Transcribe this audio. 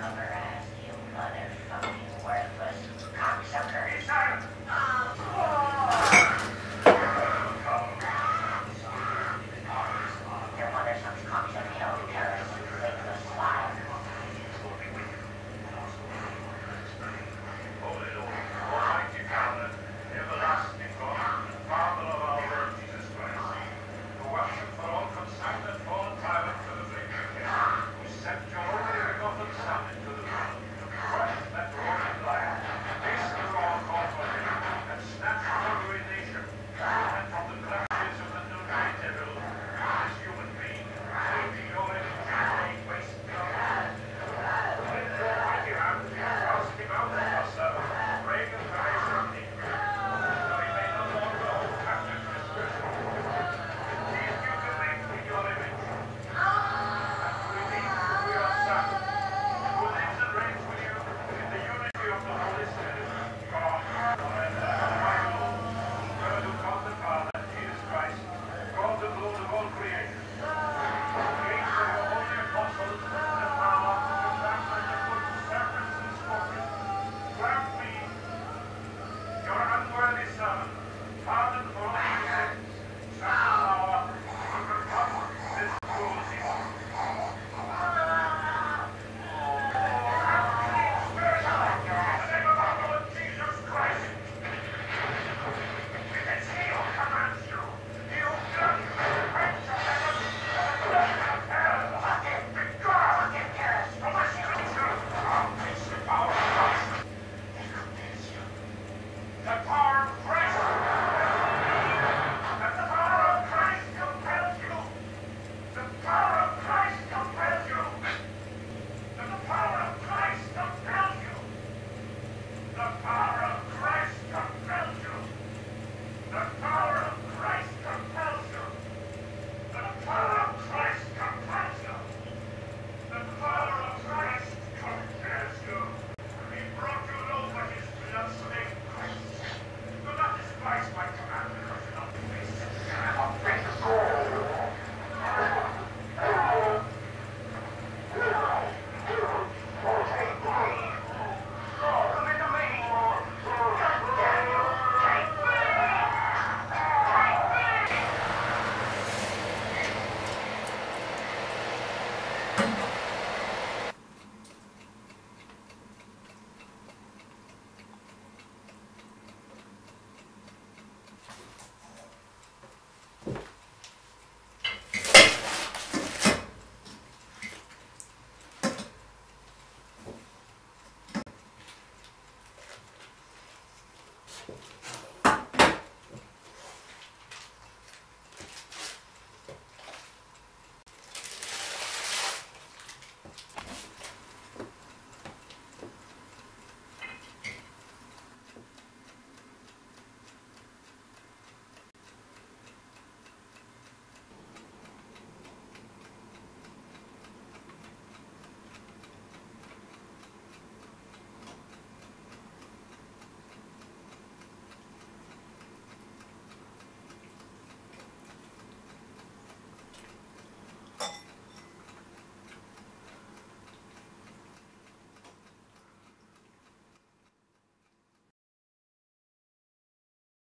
number. down into the valley.